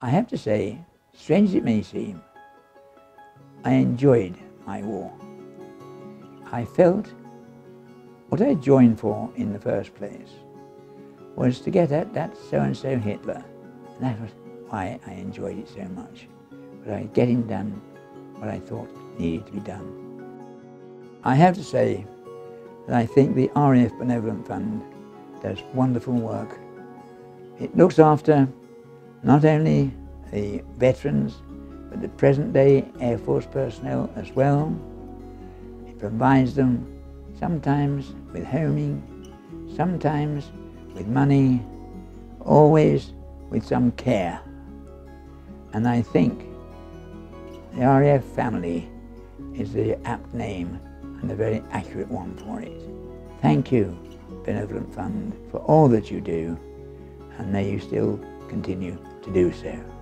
I have to say, strange as it may seem, I enjoyed my war. I felt what I joined for in the first place was to get at that so-and-so Hitler. And that was why I enjoyed it so much. But I getting done what I thought needed to be done. I have to say that I think the RAF Benevolent Fund does wonderful work. It looks after not only the veterans, but the present day Air Force personnel as well. It provides them sometimes with homing, sometimes with money, always with some care. And I think the RAF family is the apt name and a very accurate one for it. Thank you, Benevolent Fund, for all that you do, and may you still continue to do so.